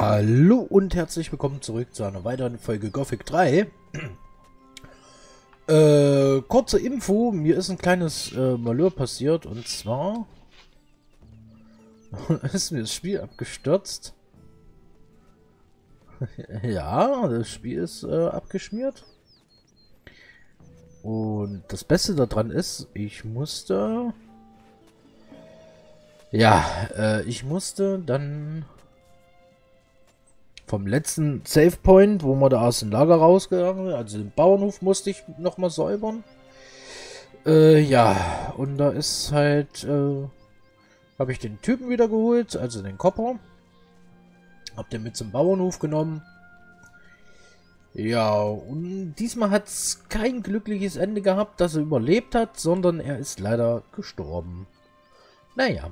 Hallo und herzlich willkommen zurück zu einer weiteren Folge Gothic 3. äh, kurze Info, mir ist ein kleines äh, Malheur passiert und zwar ist mir das Spiel abgestürzt. ja, das Spiel ist äh, abgeschmiert. Und das Beste daran ist, ich musste... Ja, äh, ich musste dann vom letzten Save Point, wo wir da aus dem Lager rausgegangen sind, also den Bauernhof musste ich nochmal säubern. Äh, ja, und da ist halt, äh, habe ich den Typen wieder geholt, also den Kopper. Hab den mit zum Bauernhof genommen. Ja, und diesmal hat es kein glückliches Ende gehabt, dass er überlebt hat, sondern er ist leider gestorben. Naja.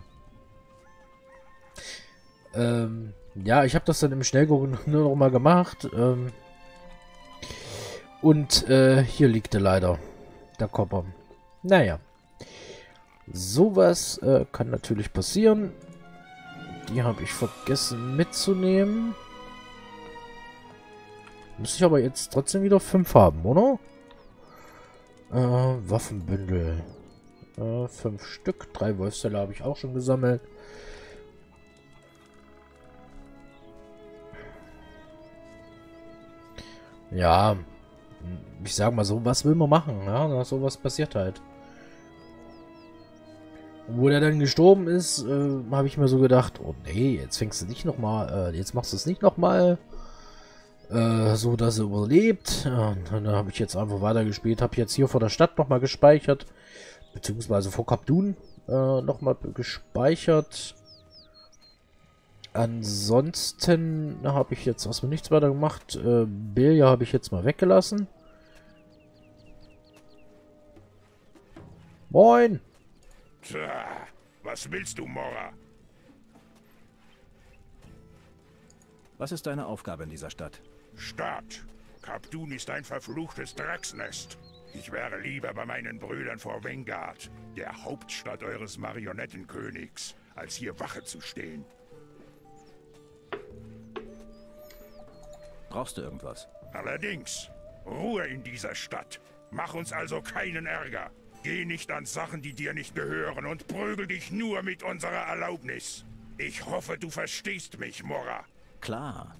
Ähm, ja, ich habe das dann im Schnellgucken nur noch mal gemacht. Ähm, und äh, hier liegt er leider. Der Kopper. Naja. Sowas äh, kann natürlich passieren. Die habe ich vergessen mitzunehmen. Muss ich aber jetzt trotzdem wieder fünf haben, oder? Äh, Waffenbündel. Äh, fünf Stück. Drei Wolfsteller habe ich auch schon gesammelt. Ja, ich sag mal so, was will man machen? Ja, sowas passiert halt. Wo der dann gestorben ist, äh, habe ich mir so gedacht, oh nee, jetzt fängst du nicht nochmal, äh, jetzt machst du es nicht nochmal, äh, so dass er überlebt. Und dann habe ich jetzt einfach weitergespielt, habe jetzt hier vor der Stadt nochmal gespeichert, beziehungsweise vor Kapdun äh, nochmal gespeichert. Ansonsten habe ich jetzt erstmal nichts weiter gemacht. Äh, Bilja habe ich jetzt mal weggelassen. Moin! Tja, was willst du, Mora? Was ist deine Aufgabe in dieser Stadt? Stadt. Kaptun ist ein verfluchtes Drecksnest. Ich wäre lieber bei meinen Brüdern vor Vengard, der Hauptstadt eures Marionettenkönigs, als hier Wache zu stehen. Brauchst du irgendwas? Allerdings. Ruhe in dieser Stadt. Mach uns also keinen Ärger. Geh nicht an Sachen, die dir nicht gehören und prügel dich nur mit unserer Erlaubnis. Ich hoffe, du verstehst mich, Mora. Klar.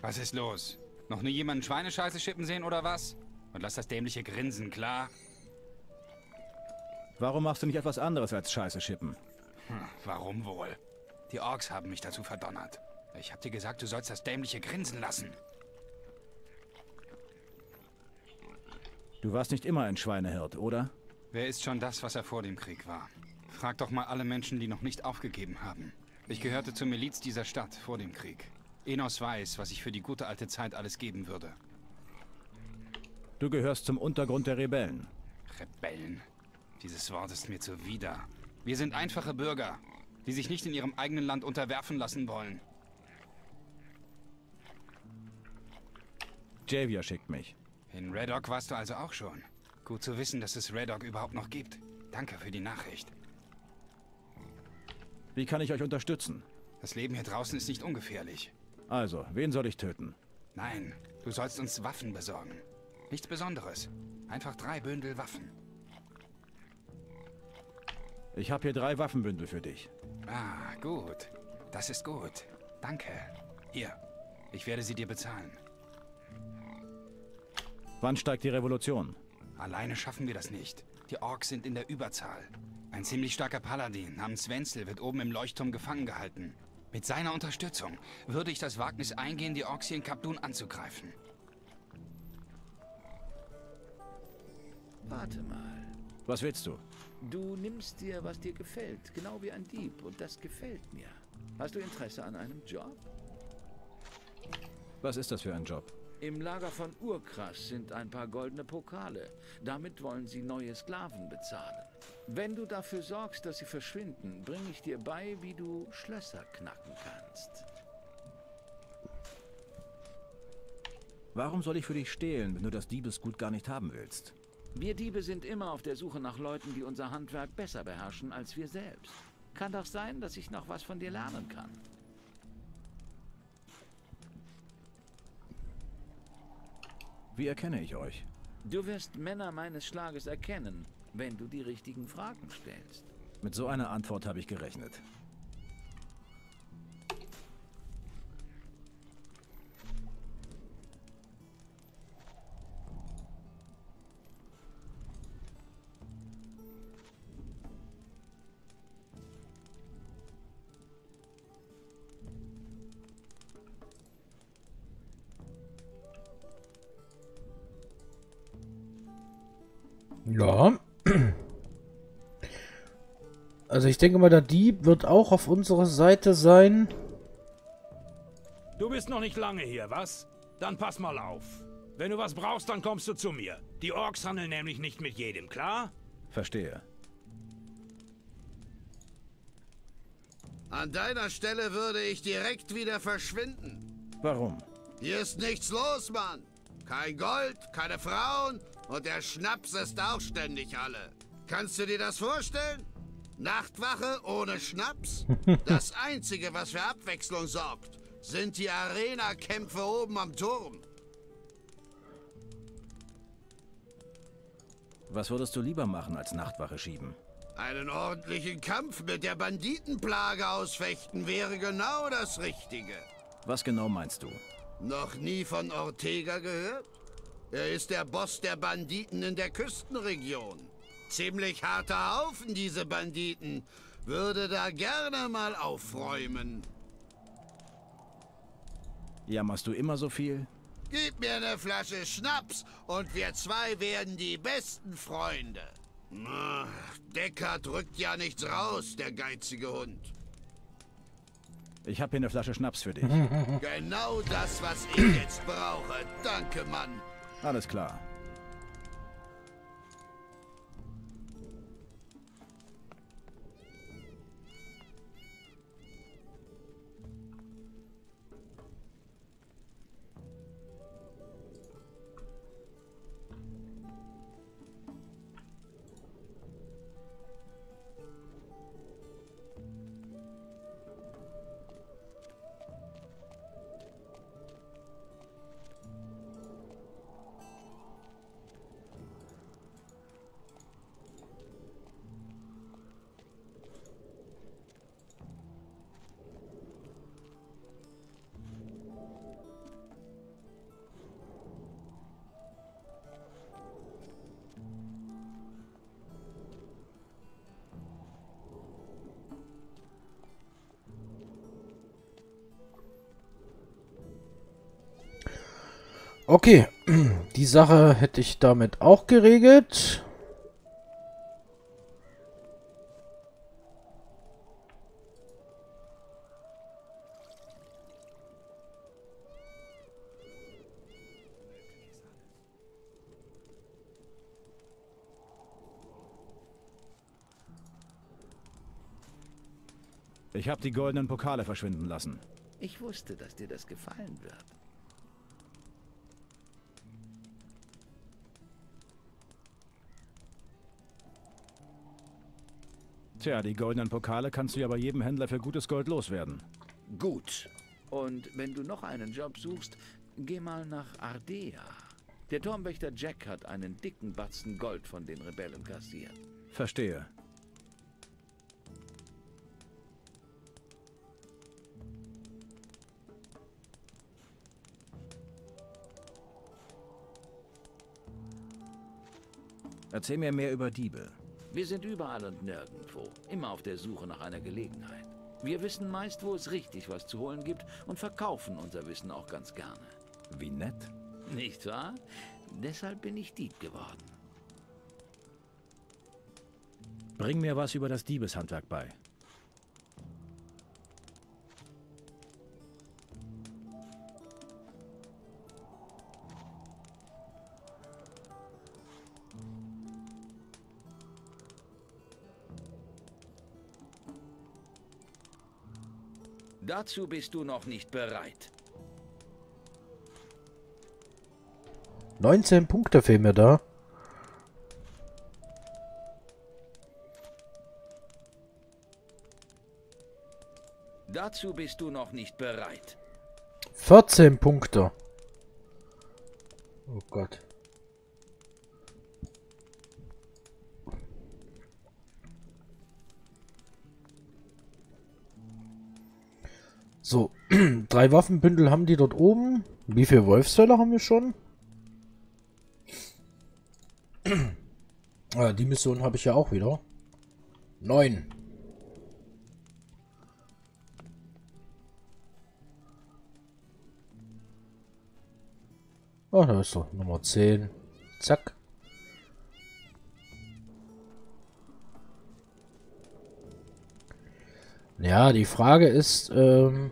Was ist los? Noch nie jemanden Schweinescheiße schippen sehen oder was? Und lass das dämliche Grinsen, klar? Warum machst du nicht etwas anderes als Scheiße schippen? Hm, warum wohl? Die Orks haben mich dazu verdonnert. Ich hab dir gesagt, du sollst das dämliche Grinsen lassen. Du warst nicht immer ein Schweinehirt, oder? Wer ist schon das, was er vor dem Krieg war? Frag doch mal alle Menschen, die noch nicht aufgegeben haben. Ich gehörte zur Miliz dieser Stadt vor dem Krieg. Enos weiß, was ich für die gute alte Zeit alles geben würde. Du gehörst zum Untergrund der Rebellen. Rebellen. Dieses Wort ist mir zuwider. Wir sind einfache Bürger, die sich nicht in ihrem eigenen Land unterwerfen lassen wollen. Javier schickt mich. In Redog warst du also auch schon. Gut zu wissen, dass es Redog überhaupt noch gibt. Danke für die Nachricht. Wie kann ich euch unterstützen? Das Leben hier draußen ist nicht ungefährlich. Also, wen soll ich töten? Nein, du sollst uns Waffen besorgen. Nichts Besonderes. Einfach drei Bündel Waffen. Ich habe hier drei Waffenbündel für dich. Ah, gut. Das ist gut. Danke. Hier, ich werde sie dir bezahlen. Wann steigt die Revolution? Alleine schaffen wir das nicht. Die Orks sind in der Überzahl. Ein ziemlich starker Paladin namens Wenzel wird oben im Leuchtturm gefangen gehalten. Mit seiner Unterstützung würde ich das Wagnis eingehen, die Orks hier in Kapdun anzugreifen. Warte mal. Was willst du? Du nimmst dir, was dir gefällt, genau wie ein Dieb, und das gefällt mir. Hast du Interesse an einem Job? Was ist das für ein Job? Im Lager von Urkrass sind ein paar goldene Pokale. Damit wollen sie neue Sklaven bezahlen. Wenn du dafür sorgst, dass sie verschwinden, bringe ich dir bei, wie du Schlösser knacken kannst. Warum soll ich für dich stehlen, wenn du das Diebesgut gar nicht haben willst? Wir Diebe sind immer auf der Suche nach Leuten, die unser Handwerk besser beherrschen als wir selbst. Kann doch sein, dass ich noch was von dir lernen kann. Wie erkenne ich euch? Du wirst Männer meines Schlages erkennen, wenn du die richtigen Fragen stellst. Mit so einer Antwort habe ich gerechnet. Also ich denke mal, der Dieb wird auch auf unserer Seite sein. Du bist noch nicht lange hier, was? Dann pass mal auf. Wenn du was brauchst, dann kommst du zu mir. Die Orks handeln nämlich nicht mit jedem, klar? Verstehe. An deiner Stelle würde ich direkt wieder verschwinden. Warum? Hier ist nichts los, Mann. Kein Gold, keine Frauen und der Schnaps ist auch ständig alle. Kannst du dir das vorstellen? Nachtwache ohne Schnaps? Das Einzige, was für Abwechslung sorgt, sind die Arena-Kämpfe oben am Turm. Was würdest du lieber machen, als Nachtwache schieben? Einen ordentlichen Kampf mit der Banditenplage ausfechten wäre genau das Richtige. Was genau meinst du? Noch nie von Ortega gehört? Er ist der Boss der Banditen in der Küstenregion. Ziemlich harter Haufen, diese Banditen. Würde da gerne mal aufräumen. Jammerst du immer so viel? Gib mir eine Flasche Schnaps und wir zwei werden die besten Freunde. Decker drückt ja nichts raus, der geizige Hund. Ich habe hier eine Flasche Schnaps für dich. Genau das, was ich jetzt brauche. Danke, Mann. Alles klar. Okay, die Sache hätte ich damit auch geregelt. Ich habe die goldenen Pokale verschwinden lassen. Ich wusste, dass dir das gefallen wird. Tja, die goldenen Pokale kannst du ja bei jedem Händler für gutes Gold loswerden. Gut. Und wenn du noch einen Job suchst, geh mal nach Ardea. Der Turmwächter Jack hat einen dicken Batzen Gold von den Rebellen kassiert. Verstehe. Erzähl mir mehr über Diebe. Wir sind überall und nirgendwo, immer auf der Suche nach einer Gelegenheit. Wir wissen meist, wo es richtig was zu holen gibt und verkaufen unser Wissen auch ganz gerne. Wie nett. Nicht wahr? Deshalb bin ich Dieb geworden. Bring mir was über das Diebeshandwerk bei. Dazu bist du noch nicht bereit. 19 Punkte fehlen mir da. Dazu bist du noch nicht bereit. 14 Punkte. Oh Gott. So, drei Waffenbündel haben die dort oben. Wie viele Wolfsfälle haben wir schon? ah, die Mission habe ich ja auch wieder. Neun. Ah, da ist doch Nummer 10. Zack. Ja, die Frage ist, ähm...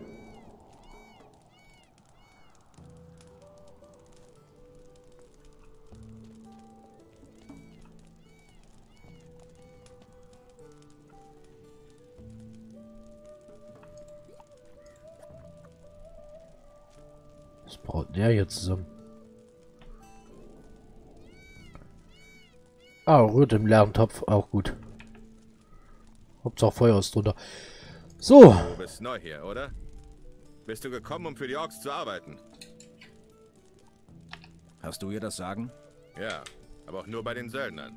Was braucht der jetzt zusammen? Ah, rührt im leeren Topf, auch gut. Hauptsache Feuer ist drunter. So, Du bist neu hier, oder? Bist du gekommen, um für die Orks zu arbeiten? Hast du ihr das Sagen? Ja, aber auch nur bei den Söldnern.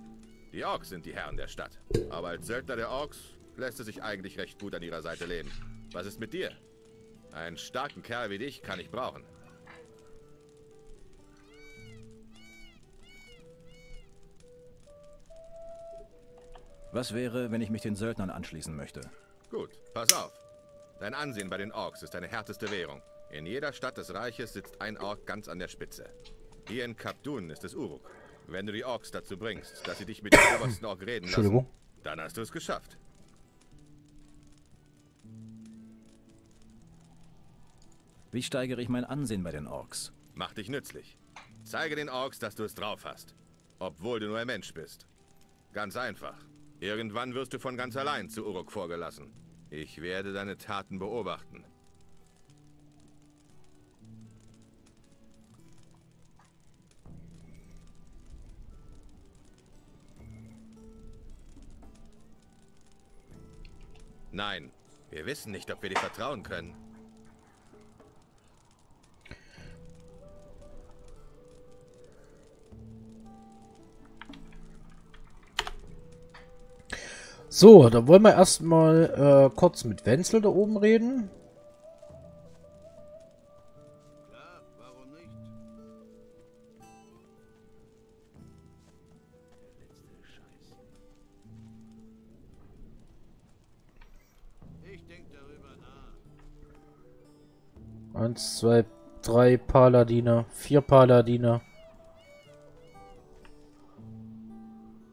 Die Orks sind die Herren der Stadt. Aber als Söldner der Orks lässt es sich eigentlich recht gut an ihrer Seite leben. Was ist mit dir? Einen starken Kerl wie dich kann ich brauchen. Was wäre, wenn ich mich den Söldnern anschließen möchte? Gut, pass auf. Dein Ansehen bei den Orks ist deine härteste Währung. In jeder Stadt des Reiches sitzt ein Ork ganz an der Spitze. Hier in Kapdun ist es Uruk. Wenn du die Orks dazu bringst, dass sie dich mit dem obersten Ork reden lassen, dann hast du es geschafft. Wie steigere ich mein Ansehen bei den Orks? Mach dich nützlich. Zeige den Orks, dass du es drauf hast. Obwohl du nur ein Mensch bist. Ganz einfach. Irgendwann wirst du von ganz allein zu Uruk vorgelassen. Ich werde deine Taten beobachten. Nein, wir wissen nicht, ob wir dir vertrauen können. So, dann wollen wir erstmal äh, kurz mit Wenzel da oben reden. Klar, warum nicht? Ich denke darüber nach. Eins, zwei, drei Paladiner, vier Paladiner.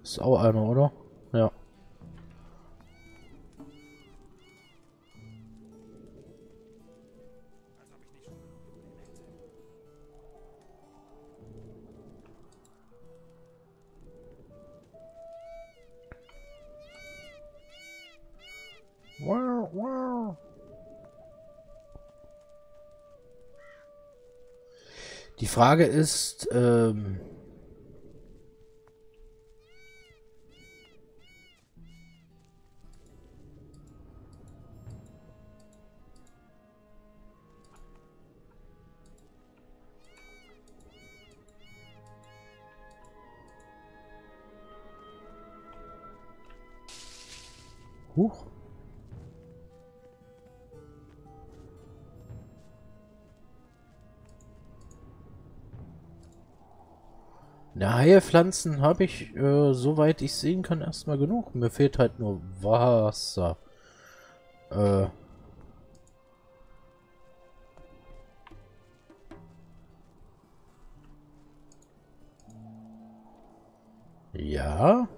Ist auch einer, oder? Ja. Die Frage ist, ähm, Huch. Na, Heilpflanzen habe ich, äh, soweit ich sehen kann, erstmal genug. Mir fehlt halt nur Wasser. Äh. Ja.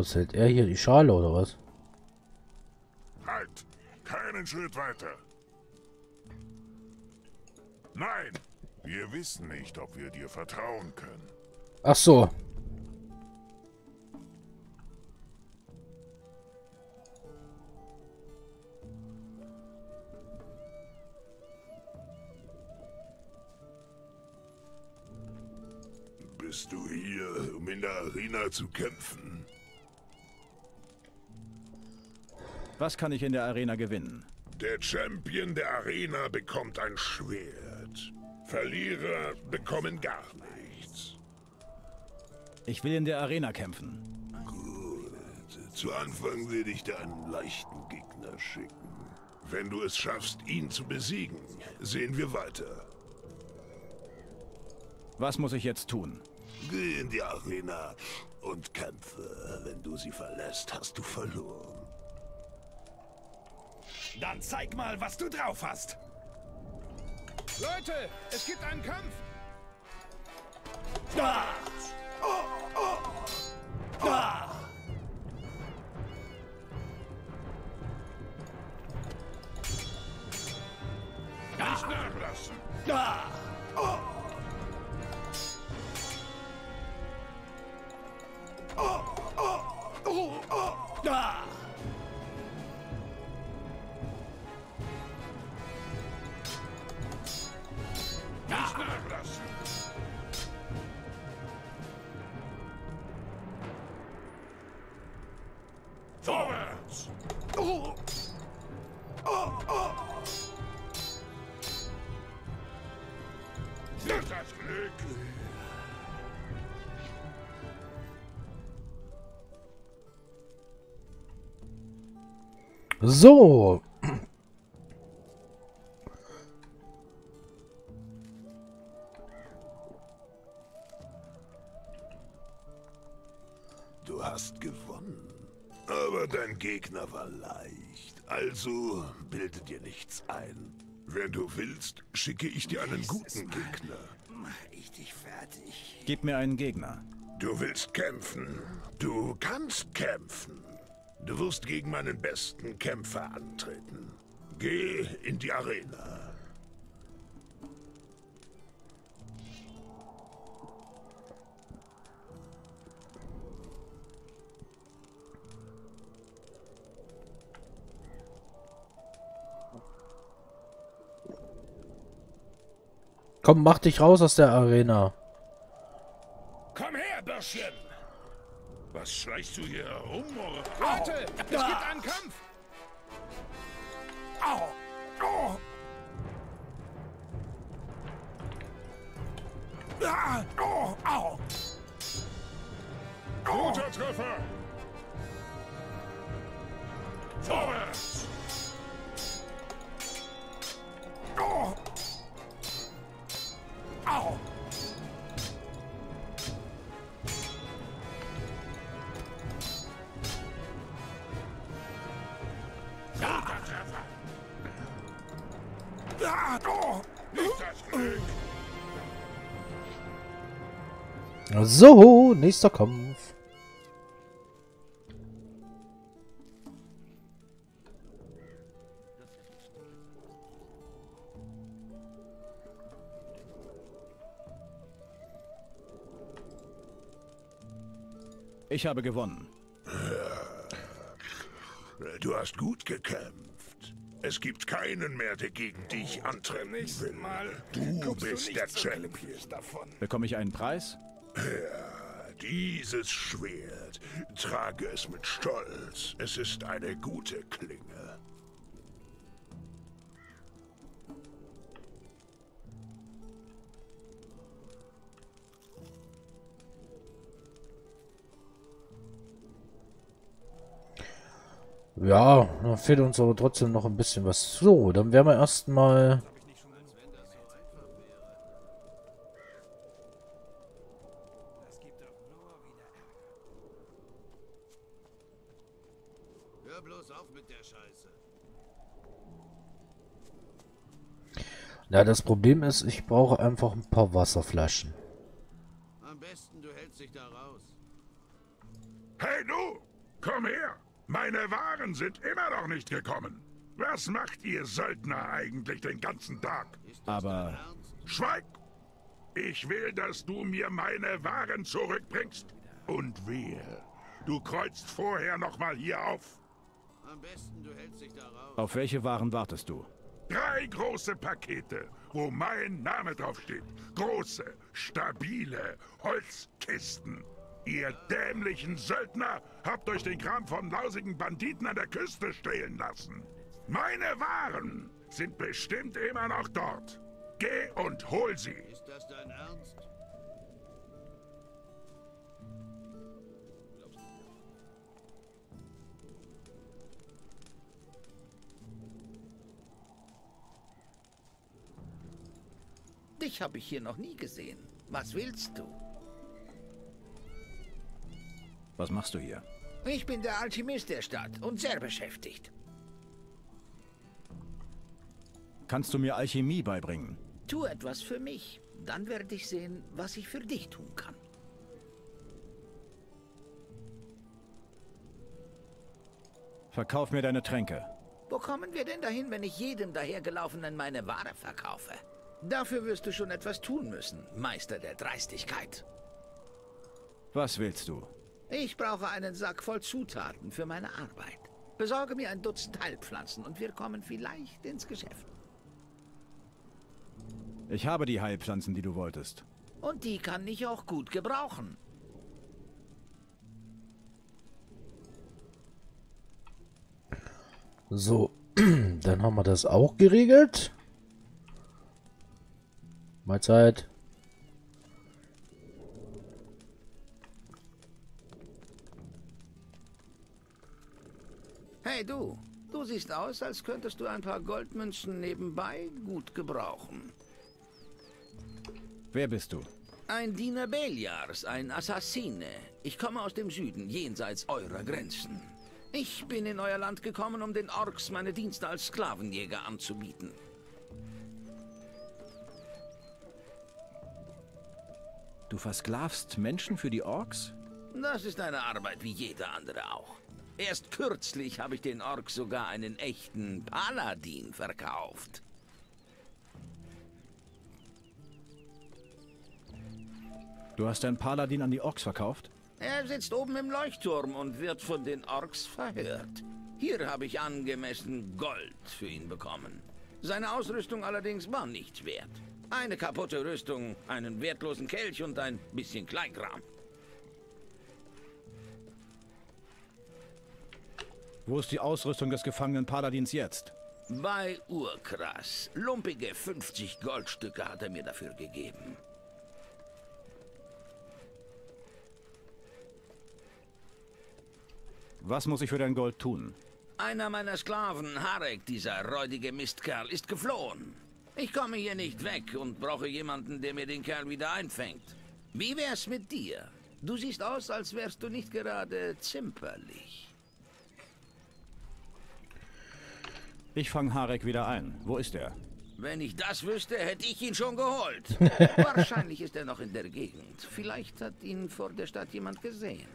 Was hält er hier? Die Schale oder was? Halt! Keinen Schritt weiter! Nein! Wir wissen nicht, ob wir dir vertrauen können. Ach so. Bist du hier, um in der Arena zu kämpfen? Was kann ich in der Arena gewinnen? Der Champion der Arena bekommt ein Schwert. Verlierer bekommen gar nichts. Ich will in der Arena kämpfen. Gut. Zu Anfang werde ich dir einen leichten Gegner schicken. Wenn du es schaffst, ihn zu besiegen, sehen wir weiter. Was muss ich jetzt tun? Geh in die Arena und kämpfe. Wenn du sie verlässt, hast du verloren. Dann zeig mal, was du drauf hast. Leute, es gibt einen Kampf. Nicht So. Du hast gewonnen. Aber dein Gegner war leicht. Also bilde dir nichts ein. Wenn du willst, schicke ich dir einen guten Gegner. Gib mir einen Gegner. Du willst kämpfen. Du kannst kämpfen. Du wirst gegen meinen besten Kämpfer antreten. Geh in die Arena. Komm, mach dich raus aus der Arena. Was schleichst du hier herum, Mor? Leute, es gibt einen Kampf. Guter Treffer! Vorwärts! Guter So, nächster Kampf. Ich habe gewonnen. Du hast gut gekämpft. Es gibt keinen mehr, der gegen dich antreten will. Du bist der Champion. davon. Bekomme ich einen Preis? Dieses Schwert. Trage es mit Stolz. Es ist eine gute Klinge. Ja, fehlt uns aber trotzdem noch ein bisschen was. So, dann werden wir erstmal... Ja, das Problem ist, ich brauche einfach ein paar Wasserflaschen. Am besten, du hältst dich da raus. Hey du, komm her. Meine Waren sind immer noch nicht gekommen. Was macht ihr Söldner eigentlich den ganzen Tag? Aber Schweig! Ich will, dass du mir meine Waren zurückbringst. Und wehe, du kreuzt vorher noch mal hier auf. Am besten, du hältst dich da raus. auf welche Waren wartest du? Drei große Pakete, wo mein Name draufsteht. Große, stabile Holzkisten. Ihr dämlichen Söldner habt euch den Kram von lausigen Banditen an der Küste stehlen lassen. Meine Waren sind bestimmt immer noch dort. Geh und hol sie. Ist das dein Ernst? Dich habe ich hier noch nie gesehen. Was willst du? Was machst du hier? Ich bin der Alchemist der Stadt und sehr beschäftigt. Kannst du mir Alchemie beibringen? Tu etwas für mich. Dann werde ich sehen, was ich für dich tun kann. Verkauf mir deine Tränke. Wo kommen wir denn dahin, wenn ich jedem dahergelaufenen meine Ware verkaufe? Dafür wirst du schon etwas tun müssen, Meister der Dreistigkeit. Was willst du? Ich brauche einen Sack voll Zutaten für meine Arbeit. Besorge mir ein Dutzend Heilpflanzen und wir kommen vielleicht ins Geschäft. Ich habe die Heilpflanzen, die du wolltest. Und die kann ich auch gut gebrauchen. So, dann haben wir das auch geregelt. Mahlzeit. Hey du, du siehst aus, als könntest du ein paar Goldmünzen nebenbei gut gebrauchen. Wer bist du? Ein Diener Beliars, ein Assassine. Ich komme aus dem Süden, jenseits eurer Grenzen. Ich bin in euer Land gekommen, um den Orks meine Dienste als Sklavenjäger anzubieten. Du versklavst Menschen für die Orks? Das ist eine Arbeit wie jede andere auch. Erst kürzlich habe ich den Orks sogar einen echten Paladin verkauft. Du hast deinen Paladin an die Orks verkauft? Er sitzt oben im Leuchtturm und wird von den Orks verhört. Hier habe ich angemessen Gold für ihn bekommen. Seine Ausrüstung allerdings war nichts wert. Eine kaputte Rüstung, einen wertlosen Kelch und ein bisschen Kleinkram. Wo ist die Ausrüstung des gefangenen Paladins jetzt? Bei Urkras. Lumpige 50 Goldstücke hat er mir dafür gegeben. Was muss ich für dein Gold tun? Einer meiner Sklaven, Harek, dieser räudige Mistkerl, ist geflohen. Ich komme hier nicht weg und brauche jemanden, der mir den Kerl wieder einfängt. Wie wär's mit dir? Du siehst aus, als wärst du nicht gerade zimperlich. Ich fange Harek wieder ein. Wo ist er? Wenn ich das wüsste, hätte ich ihn schon geholt. Wahrscheinlich ist er noch in der Gegend. Vielleicht hat ihn vor der Stadt jemand gesehen.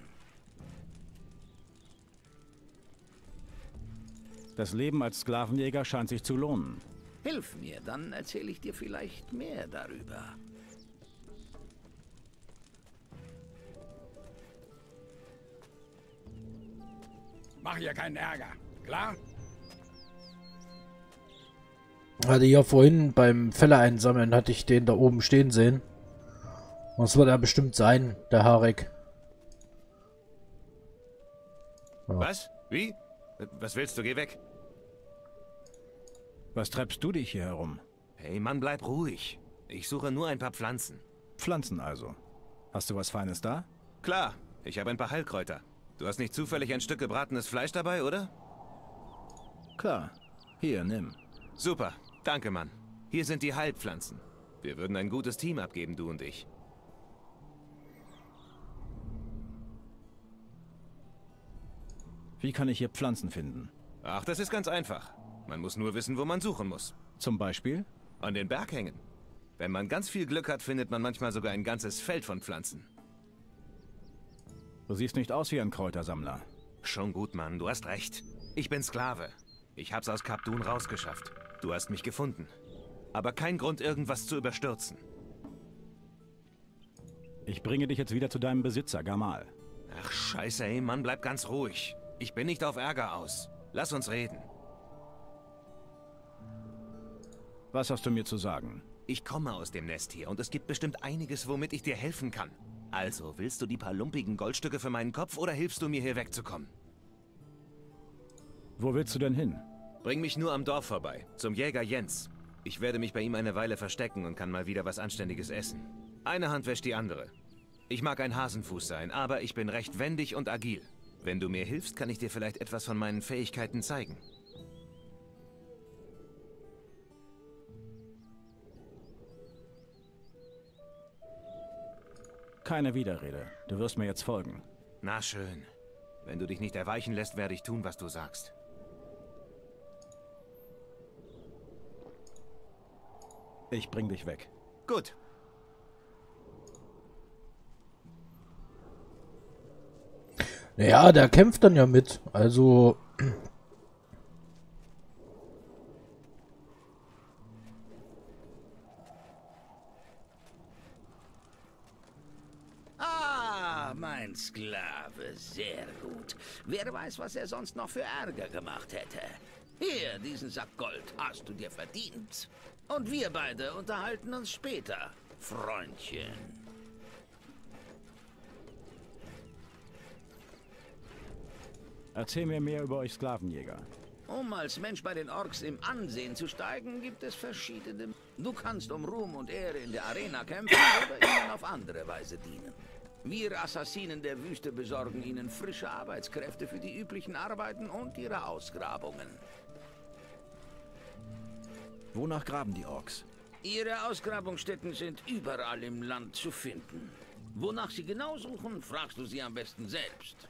Das Leben als Sklavenjäger scheint sich zu lohnen. Hilf mir, dann erzähle ich dir vielleicht mehr darüber. Mach hier keinen Ärger. Klar? Hatte ja vorhin beim Fälle einsammeln, hatte ich den da oben stehen sehen. Das wird er bestimmt sein, der Harek. Was? Wie? Was willst du? Geh weg. Was treibst du dich hier herum? Hey Mann, bleib ruhig. Ich suche nur ein paar Pflanzen. Pflanzen also. Hast du was Feines da? Klar, ich habe ein paar Heilkräuter. Du hast nicht zufällig ein Stück gebratenes Fleisch dabei, oder? Klar. Hier, nimm. Super, danke Mann. Hier sind die Heilpflanzen. Wir würden ein gutes Team abgeben, du und ich. Wie kann ich hier Pflanzen finden? Ach, das ist ganz einfach. Man muss nur wissen, wo man suchen muss. Zum Beispiel? An den Berghängen. Wenn man ganz viel Glück hat, findet man manchmal sogar ein ganzes Feld von Pflanzen. Du siehst nicht aus wie ein Kräutersammler. Schon gut, Mann, du hast recht. Ich bin Sklave. Ich hab's aus Kap Dun rausgeschafft. Du hast mich gefunden. Aber kein Grund, irgendwas zu überstürzen. Ich bringe dich jetzt wieder zu deinem Besitzer, Gamal. Ach, scheiße, ey, Mann, bleib ganz ruhig. Ich bin nicht auf Ärger aus. Lass uns reden. Was hast du mir zu sagen? Ich komme aus dem Nest hier und es gibt bestimmt einiges, womit ich dir helfen kann. Also, willst du die paar lumpigen Goldstücke für meinen Kopf oder hilfst du mir hier wegzukommen? Wo willst du denn hin? Bring mich nur am Dorf vorbei, zum Jäger Jens. Ich werde mich bei ihm eine Weile verstecken und kann mal wieder was Anständiges essen. Eine Hand wäscht die andere. Ich mag ein Hasenfuß sein, aber ich bin recht wendig und agil. Wenn du mir hilfst, kann ich dir vielleicht etwas von meinen Fähigkeiten zeigen. Keine Widerrede. Du wirst mir jetzt folgen. Na schön. Wenn du dich nicht erweichen lässt, werde ich tun, was du sagst. Ich bring dich weg. Gut. Naja, der kämpft dann ja mit. Also. Ah, mein Sklave, sehr gut. Wer weiß, was er sonst noch für Ärger gemacht hätte. Hier, diesen Sack Gold hast du dir verdient. Und wir beide unterhalten uns später, Freundchen. Erzähl mir mehr über euch Sklavenjäger. Um als Mensch bei den Orks im Ansehen zu steigen, gibt es verschiedene... Du kannst um Ruhm und Ehre in der Arena kämpfen oder ihnen auf andere Weise dienen. Wir Assassinen der Wüste besorgen ihnen frische Arbeitskräfte für die üblichen Arbeiten und ihre Ausgrabungen. Wonach graben die Orks? Ihre Ausgrabungsstätten sind überall im Land zu finden. Wonach sie genau suchen, fragst du sie am besten selbst.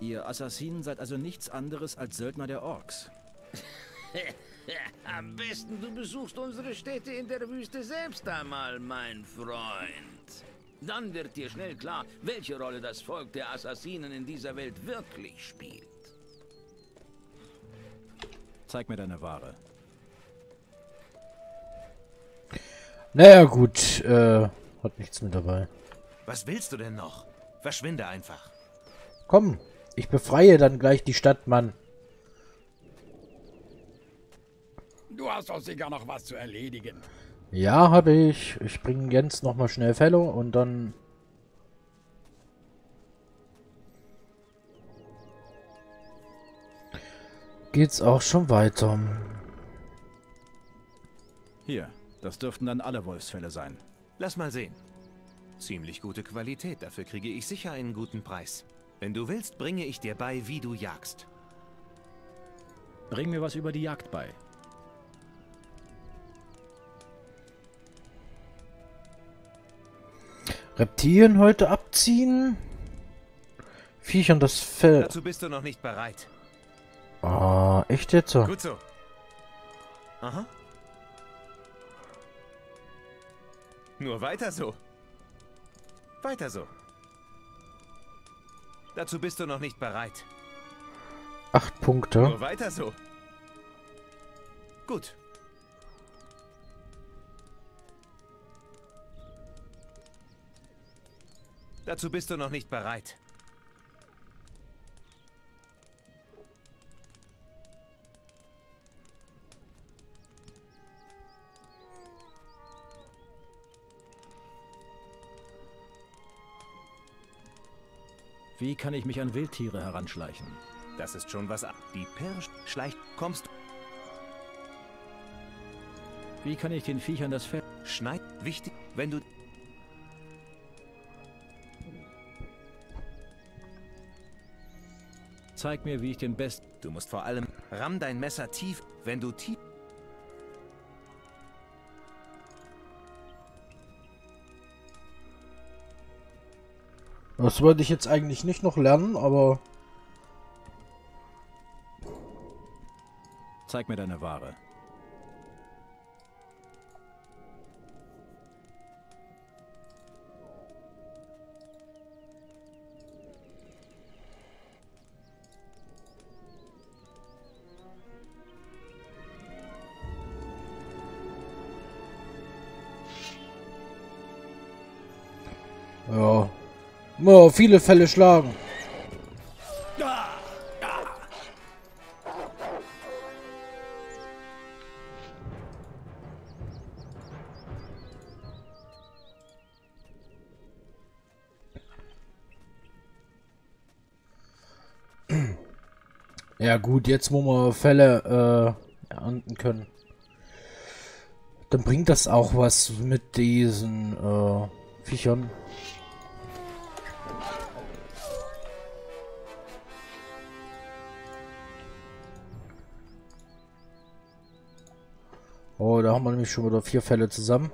Ihr Assassinen seid also nichts anderes als Söldner der Orks. Am besten du besuchst unsere Städte in der Wüste selbst einmal, mein Freund. Dann wird dir schnell klar, welche Rolle das Volk der Assassinen in dieser Welt wirklich spielt. Zeig mir deine Ware. Naja, gut. Äh, hat nichts mit dabei. Was willst du denn noch? Verschwinde einfach. Komm, ich befreie dann gleich die Stadt, Mann. Du hast doch sicher noch was zu erledigen. Ja, habe ich. Ich bringe Jens nochmal schnell Fellow und dann... Geht's auch schon weiter. Hier, das dürften dann alle Wolfsfälle sein. Lass mal sehen. Ziemlich gute Qualität, dafür kriege ich sicher einen guten Preis. Wenn du willst, bringe ich dir bei, wie du jagst. Bring mir was über die Jagd bei. Reptilien heute abziehen? Viechern das Fell. Dazu bist du noch nicht bereit. Ah, echt jetzt? so? Gut so. Aha. Nur weiter so. Weiter so. Dazu bist du noch nicht bereit. Acht Punkte. Nur weiter so. Gut. Dazu bist du noch nicht bereit. Wie kann ich mich an Wildtiere heranschleichen? Das ist schon was. a- Die Pirsch schleicht. Kommst. Wie kann ich den Viechern das Fell... Schneid. Wichtig. Wenn du. Zeig mir, wie ich den besten... Du musst vor allem. Ramm dein Messer tief. Wenn du tief. Das wollte ich jetzt eigentlich nicht noch lernen, aber... Zeig mir deine Ware. Ja viele Fälle schlagen. Ja gut, jetzt wo wir Fälle äh, ernten können, dann bringt das auch was mit diesen äh, Viechern. Da haben wir nämlich schon wieder vier Fälle zusammen.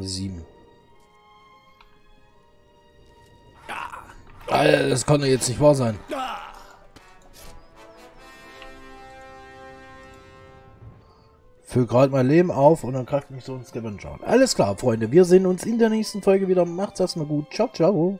Die sieben? Alter, das kann doch jetzt nicht wahr sein. Füll gerade mein Leben auf und dann greift mich so ein Scavenger. Alles klar, Freunde. Wir sehen uns in der nächsten Folge wieder. Macht's erstmal gut. Ciao, ciao.